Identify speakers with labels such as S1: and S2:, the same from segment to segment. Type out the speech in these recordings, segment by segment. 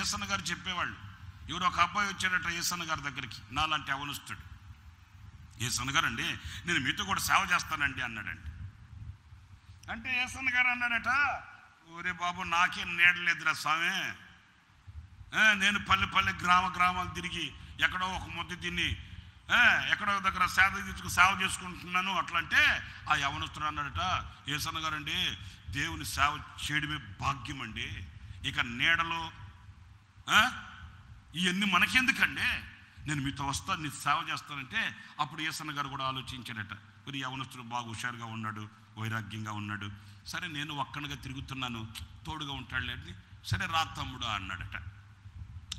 S1: ఏసన్న గారు చెప్పేవాళ్ళు ఎవరు ఒక అబ్బాయి వచ్చాడట ఏసన్న గారి దగ్గరికి నాలాంటి అవనుస్తాడు. ఏసన్న గారు అండి నేను మీతో కూడా సేవ చేస్తానండి అన్నాడండి అంటే ఏసన్న గారు అన్నాడట ఒరే బాబు నాకేం నీడలేదురా స్వామి. నేను పల్లె పల్లె గ్రామ గ్రామాలు తిరిగి ఎక్కడో ఒక ముద్ద తిని ఎక్కడో దగ్గర సేవ తీసుకు సేవ చేసుకుంటున్నాను అట్లా అంటే ఆ యవనస్తుడు అన్నాడట ఏసన్న గారండి దేవుని సేవ చేయడమే భాగ్యం అండి ఇక నీడలో ఇవన్నీ మనకెందుకండి? నేను మీతో వస్తాను నీ సేవ చేస్తానంటే అప్పుడు ఏసన్న గారు కూడా ఆలోచించాడట. మరి యవనస్తుడు బాగా హుషారుగా ఉన్నాడు వైరాగ్యంగా ఉన్నాడు. సరే నేను ఒక్కడిగా తిరుగుతున్నాను తోడుగా ఉంటాడులేండి సరే రా తమ్ముడు అన్నాడట.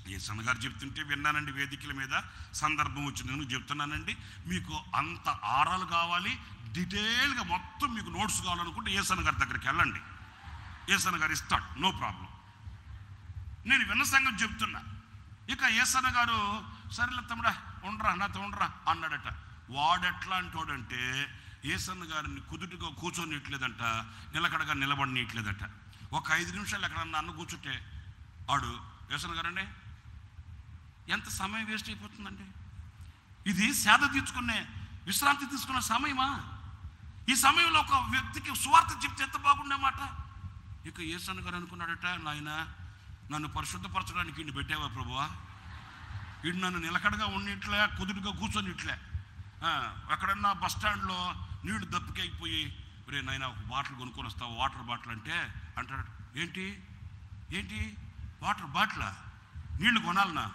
S1: ఏసన్న గారు చెప్తుంటే విన్నానండి వేదికల మీద సందర్భం వచ్చి నేను చెప్తున్నానండి. మీకు అంత ఆరాలు కావాలి డీటెయిల్గా మొత్తం మీకు నోట్స్ కావాలనుకుంటే ఏసన్న గారి దగ్గరికి వెళ్ళండి. ఏసన్న గారు ఇస్తాడు నో ప్రాబ్లం. నేను విన్న సంగతి చెప్తున్నా. ఇక ఏసన్న గారు సరేలే తమ్ముడా ఉండరా నాతో ఉండరా అన్నాడట. వాడెట్లాంటి వాడంటే ఏసన్న గారిని కుదుటిగా కూర్చొనియట్లేదంట నిలకడగా నిలబడినట్లేదట ఒక ఐదు నిమిషాలు ఎక్కడన్నా అన్న కూర్చుంటే ఆడు ఏసన్న గారండి ఎంత సమయం వేస్ట్ అయిపోతుందండి? ఇది సేద తీర్చుకునే విశ్రాంతి తీసుకునే సమయమా? ఈ సమయంలో ఒక వ్యక్తికి స్వార్థ చెప్తే ఎంత బాగుండే మాట ఇక ఏసన్న గారు అనుకున్నాడట నాయన నన్ను పరిశుద్ధపరచడానికి ఇన్ని పెట్టావా ప్రభువా? వీడు నన్ను నిలకడగా ఉండిట్లే కుదురుగా కూర్చొనిట్లే. ఎక్కడన్నా బస్ స్టాండ్లో నీళ్ళు దప్పికైపోయి రే నాయన ఒక బాటిల్ కొనుక్కొని వస్తావు? వాటర్ బాటిల్ అంటే? అంటాడు. ఏంటి? ఏంటి? వాటర్ బాటిలా? నీళ్ళు కొనాలనా?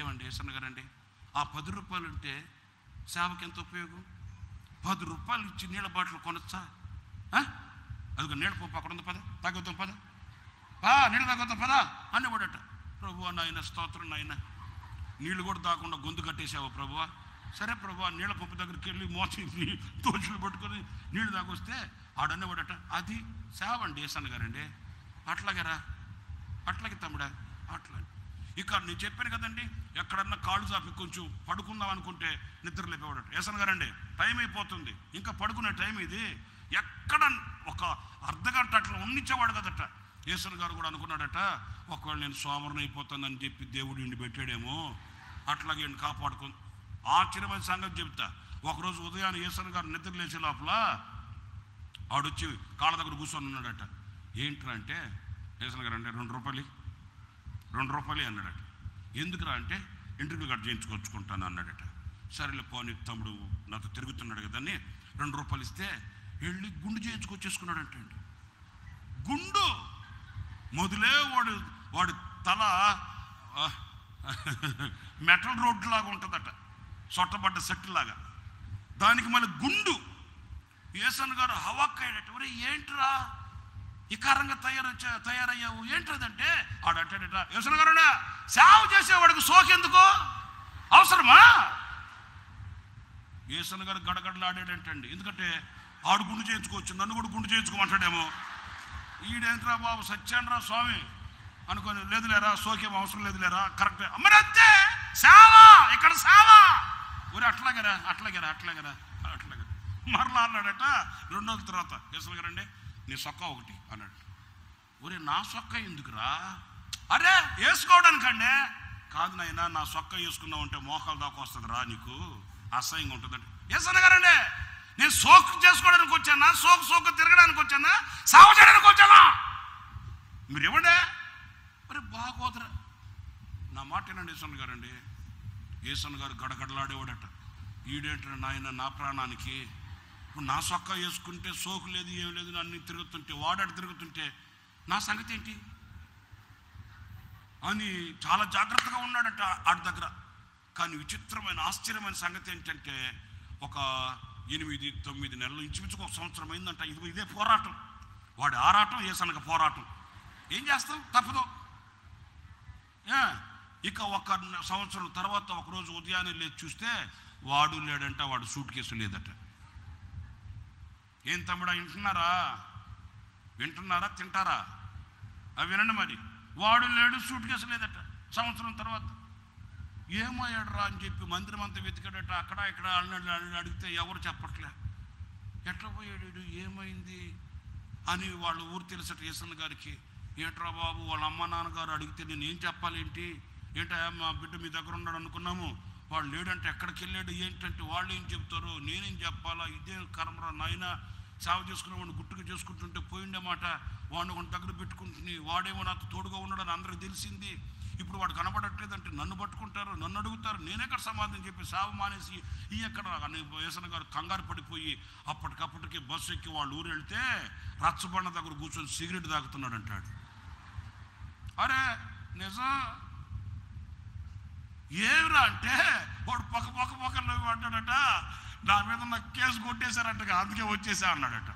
S1: ఏమండి ఏసన్న గారండి ఆ పది రూపాయలు ఉంటే సేవకి ఎంత ఉపయోగం? పది రూపాయలు ఇచ్చి నీళ్ళ బాటిల్ కొనొచ్చా? అదిగో నీళ్ళ పప్పు అక్కడ ఉంది పద. తగ్గుతాం పద. పా నీళ్ళు తాగుతాం పద పడట. ప్రభు నాయన స్తోత్రం నాయన. నీళ్ళు కూడా తాకుండా గొంతు కట్టేసావు ప్రభువా? సరే ప్రభు నీళ్ళ పంపు దగ్గరికి వెళ్ళి మోసి తోచులు పట్టుకొని నీళ్ళు తాగొస్తే పడట. అది సేవ అండి ఏసన్న గారండి. అట్లాగేరా అట్లాగే తమ్ముడా అట్లా. ఇక నేను చెప్పాను కదండి ఎక్కడన్నా కాళ్ళు చాపి కొంచెం పడుకుందాం అనుకుంటే నిద్ర లేపేవాడట. ఏసన్ గారండి టైం అయిపోతుంది. ఇంకా పడుకునే టైం ఇది. ఎక్కడ ఒక అర్ధగంట అట్లా ఉండించేవాడు కదట. ఈశ్వర్ గారు కూడా అనుకున్నాడట ఒకవేళ నేను సోమరణ అయిపోతానని చెప్పి దేవుడు ఇండి పెట్టాడేమో అట్లాగే ఈయన్ని ఆశ్చర్యమైన సంగతి చెప్తా. ఒకరోజు ఉదయాన్నే ఈశ్వర్ గారు నిద్ర లేచే లోపల ఆడొచ్చి కాళ్ళ దగ్గర కూర్చొని ఉన్నాడట. ఏంట్రా అంటే ఈశ్వర్ గారు అంటే రెండు రూపాయలు రెండు రూపాయలు అన్నాడట. ఎందుకురా అంటే ఇంటర్వ్యూ కట్ చేయించుకొచ్చుకుంటాను అన్నాడట. సరేలే పోనీ తమ్ముడు నాతో తిరుగుతున్నాడు కదని రెండు రూపాయలు ఇస్తే వెళ్ళి గుండు చేయించుకొచ్చేసుకున్నాడంట అండి గుండు! మొదలే వాడు వాడు తల మెటల్ రోడ్డు లాగా ఉంటుందట. సొట్టబడ్డ సెట్ లాగా. దానికి మళ్ళీ గుండు. యేసన్ గారు హవాక్కయ్యాడట ఒరే ఏంట్రా? ఇకారంగా తయారు తయారయ్యావు. ఏంటదంటే ఆడంటాడట యేసన్ గారు సేవ చేసేవాడికి సోకెందుకు? అవసరమా? యేసన్ గారు గడగడలాడాడంటండి. ఎందుకంటే ఆడు గుండు చేయించుకోవచ్చు నన్ను కూడా గుండు చేయించుకోమంటాడేమో. ఈడేంద్రా బాబు? సత్యానరా స్వామి? అనుకొని లేదులేరా సోకేం అవసరం లేదులేరా? కరెక్ట్ మరి అంతే సేవ! ఇక్కడ సేవ! ఒరే అట్లాగరా అట్లాగరా అట్లాగరా అట్లాగరా. మరలా అన్నాడట రెండో రోజుల తర్వాత కేసులు గారండి నీ సొక్క ఒకటి అన్నాడు. ఒరే నా సొక్క ఎందుకురా? అరే వేసుకోవడానికండి. కాదు నాయనా నా సొక్క వేసుకున్నావు అంటే మోకాలు దాకా వస్తుంది రా నీకు. అసహ్యంగా ఉంటుందండి. ఏసన్న గారండి నేను సోకు చేసుకోవడానికి వచ్చానా? సోకు సోకు తిరగడానికి వచ్చానా? సాగు చేయడానికి వచ్చానా మీరు ఇవ్వండి మరి బాగోదరా నా ఏసన్ గారు అండి ఏసన్ గారు గడగడలాడేవాడట. ఈడేట నాయన నా ప్రాణానికి? ఇప్పుడు నా సొక్క వేసుకుంటే సోకు లేదు ఏం లేదు నన్ను తిరుగుతుంటే వాడాడు తిరుగుతుంటే నా సంగతి ఏంటి? అని చాలా జాగ్రత్తగా ఉన్నాడట ఆడి దగ్గర. కానీ విచిత్రమైన ఆశ్చర్యమైన సంగతి ఏంటంటే ఒక ఎనిమిది తొమ్మిది నెలలు ఇంచుమించుకు ఒక సంవత్సరం అయిందంట. ఇది ఇదే పోరాటం. వాడి ఆరాటం ఏసనక పోరాటం. ఏం చేస్తాం? తప్పదు. ఇక ఒక సంవత్సరం తర్వాత ఒకరోజు ఉదయాన్నే లేచి చూస్తే వాడు లేడంట వాడు సూట్ కేసు లేదట. ఏం తమ్ముడా వింటున్నారా? వింటున్నారా? తింటారా? అవి వినండి మరి. వాడు లేడు సూట్ కేసు లేదట సంవత్సరం తర్వాత. ఏమయ్యాడు రా అని చెప్పి మందిరం అంతా వెతికాడట. అక్కడ ఇక్కడ అన్నాడు అడిగితే ఎవరు చెప్పట్లే. ఎట్లా పోయాడు ఏమైంది? అని వాళ్ళు ఊరు తెలిసట ఈసన్ గారికి ఏట్రా బాబు వాళ్ళ అమ్మ నాన్నగారు అడిగితే నేను ఏం చెప్పాలేంటి ఏంటా మా బిడ్డ మీ దగ్గర ఉన్నాడు అనుకున్నాము. వాడు లేడంటే ఎక్కడికి వెళ్ళాడు? ఏంటంటే వాళ్ళు ఏం చెప్తారు? నేనేం చెప్పాలా? ఇదే కర్మరా నాయన. సేవ చేసుకునే వాడిని గుట్టుగా చేసుకుంటుంటే పోయిండే మాట. వాడిని ఒక దగ్గర పెట్టుకుంటుని వాడేమో నాతో తోడుగా ఉన్నాడని అందరికి తెలిసింది. ఇప్పుడు వాడు కనబడట్లేదంటే నన్ను పట్టుకుంటారు నన్ను అడుగుతారు. నేనెక్కడ సమాధానం చెప్పి సేవ మానేసి ఈ ఎక్కడ? వేసన గారు కంగారు పడిపోయి అప్పటికప్పటికి బస్సు ఎక్కి వాళ్ళు ఊరు వెళ్తే రచ్చబండ దగ్గర కూర్చొని సిగరెట్ తాగుతున్నాడు అంటాడు అరే నిజం? ఏమిరా అంటే వాడు పక్క పక్క పక్క నవ్వి నా మీద నాకు కేసు కొట్టేశారట అందుకే వచ్చేసా అన్నాడట.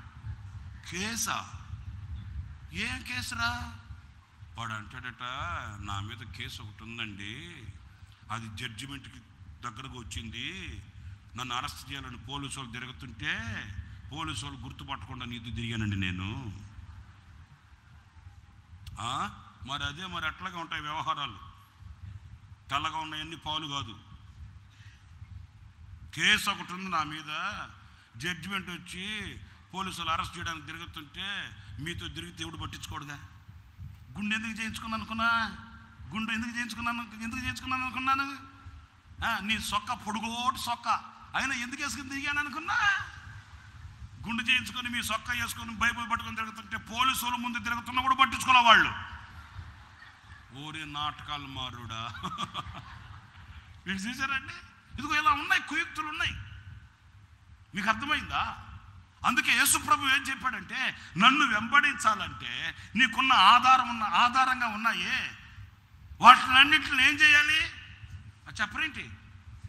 S1: కేసా? ఏం కేసురా? వాడు అంటాడట నా మీద కేసు ఒకటి ఉందండి. అది జడ్జిమెంట్కి దగ్గరకు వచ్చింది. నన్ను అరెస్ట్ చేయాలని పోలీసు వాళ్ళు తిరుగుతుంటే పోలీసు వాళ్ళు గుర్తుపట్టకుండా నీతో తిరిగానండి నేను. మరి అదే మరి అట్లాగే ఉంటాయి వ్యవహారాలు. తెల్లగా ఉన్నాయన్నీ పాలు కాదు. కేసు ఒకటి ఉంది నా మీద. జడ్జిమెంట్ వచ్చి పోలీసులు అరెస్ట్ చేయడానికి తిరుగుతుంటే మీతో తిరిగి దేవుడు పట్టించుకోడుగా. గుండె ఎందుకు చేయించుకున్నాను అనుకున్నా? గుండె ఎందుకు చేయించుకున్నాను? ఎందుకు చేయించుకున్నాను అనుకున్నాను? నీ సొక్క పొడుగోటు సొక్క. అయినా ఎందుకు వేసుకుని దిగాను అనుకున్నా? గుండు చేయించుకొని మీ సొక్క వేసుకొని బైబుల్ పట్టుకొని తిరుగుతుంటే పోలీసుల ముందు తిరుగుతున్నా కూడా పట్టించుకోలే వాళ్ళు. ఓరి నాటకాలు మారుడా. వీడు చూసారండి ఇదిగో ఇలా ఉన్నాయి కుయుక్తులు ఉన్నాయి. మీకు అర్థమైందా? అందుకే యేసుప్రభు ఏం చెప్పాడంటే నన్ను వెంబడించాలంటే నీకున్న ఆధారం ఉన్న ఆధారంగా ఉన్నాయే. వాటినన్నింటిని ఏం చేయాలి? చెప్పరేంటి?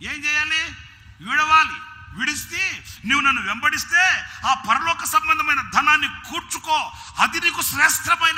S1: ఏం చేయాలి? విడవాలి విడిస్తే నువ్వు నన్ను వెంబడిస్తే ఆ పరలోక సంబంధమైన ధనాన్ని కూర్చుకో. అది నీకు శ్రేష్టమైన